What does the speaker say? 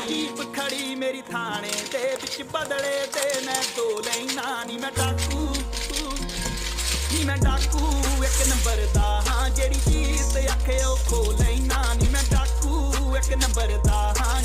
Jeep ਖੜੀ ਮੇਰੀ ਥਾਣੇ ਦੇ ਵਿੱਚ ਬਦਲੇ ਤੇ ਮੈਂ ਦੋ ਲੈਣਾ ਨੀ, ਮੈਂ ਡਾਕੂ, ਨੀ, ਮੈਂ ਡਾਕੂ। ਇੱਕ ਨੰਬਰ ਦਾ, ਹਾਂ, ਜਿਹੜੀ ਚੀਜ਼ ਤੇ ਆਖੇ ਉਹ ਖੋ ਲੈਣਾ ਨੀ, ਮੈਂ ਡਾਕੂ। ਇੱਕ ਨੰਬਰ ਦਾ, ਹਾਂ